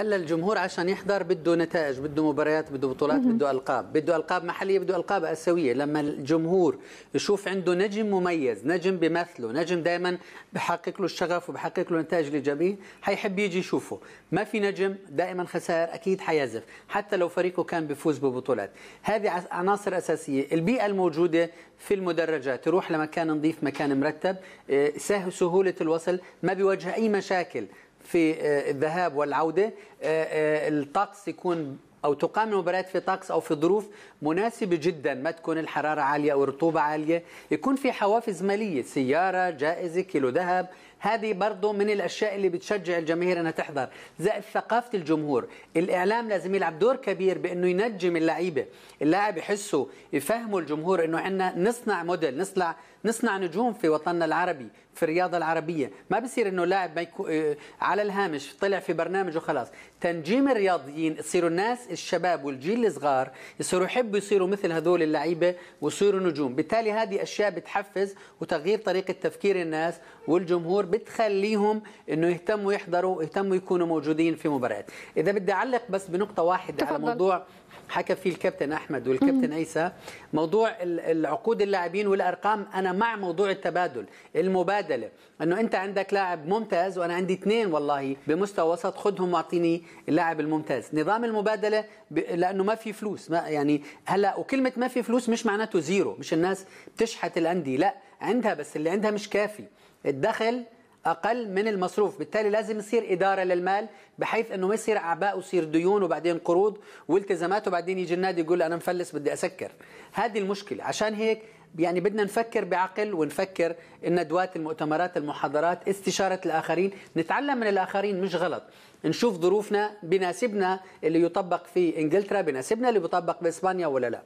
هلا الجمهور عشان يحضر بده نتائج بده مباريات بده بطولات بده ألقاب؟ بده ألقاب محلية بده ألقاب آسيوية. لما الجمهور يشوف عنده نجم مميز نجم بمثله نجم دائما بحقق له الشغف وبحقق له نتائج ايجابيه حيحب يجي يشوفه. ما في نجم دائما خسائر أكيد حيزف حتى لو فريقه كان بيفوز ببطولات. هذه عناصر أساسية. البيئة الموجودة في المدرجات تروح لمكان نظيف مكان مرتب إيه، سهولة الوصل ما بيواجه أي مشاكل. في الذهاب والعودة الطقس يكون أو تقام المباريات في طقس أو في ظروف مناسبة جدا ما تكون الحرارة عالية أو الرطوبة عالية. يكون في حوافز مالية سيارة جائزة كيلو ذهب. هذه برضه من الأشياء اللي بتشجع الجماهير إنها تحضر. زائد ثقافة الجمهور. الإعلام لازم يلعب دور كبير بإنه ينجم اللعيبة. اللاعب يحسوا يفهموا الجمهور إنه عندنا نصنع موديل نصنع نصنع نجوم في وطننا العربي في الرياضة العربية. ما بصير إنه لاعب ما يكو... على الهامش طلع في برنامج وخلاص. تنجيم الرياضيين يصيروا الناس الشباب والجيل الصغار يصيروا يحبوا يصيروا مثل هذول اللعيبة ويصيروا نجوم. بالتالي هذه أشياء بتحفز وتغيير طريقة تفكير الناس والجمهور بتخليهم إنه يهتموا يحضروا يهتموا يكونوا موجودين في مباريات. إذا بدي أعلق بس بنقطة واحدة تفضل. على موضوع حكى فيه الكابتن أحمد والكابتن عيسى موضوع العقود اللاعبين والأرقام. أنا مع موضوع التبادل المبادلة إنه أنت عندك لاعب ممتاز وأنا عندي اثنين والله بمستوى وسط خذهم واعطيني اللاعب الممتاز. نظام المبادلة ب... لأنه ما في فلوس ما يعني هلا وكلمة ما في فلوس مش معناته zero مش الناس بتشحت الأندية لا عندها بس اللي عندها مش كافي. الدخل أقل من المصروف. بالتالي لازم يصير إدارة للمال بحيث إنه ما يصير أعباء ويصير ديون وبعدين قروض والتزامات وبعدين يجي النادي يقول أنا مفلس بدي أسكر. هذه المشكلة. عشان هيك يعني بدنا نفكر بعقل ونفكر الندوات المؤتمرات المحاضرات استشارة الآخرين نتعلم من الآخرين مش غلط. نشوف ظروفنا بناسبنا اللي يطبق في إنجلترا بناسبنا اللي بيطبق بإسبانيا ولا لا.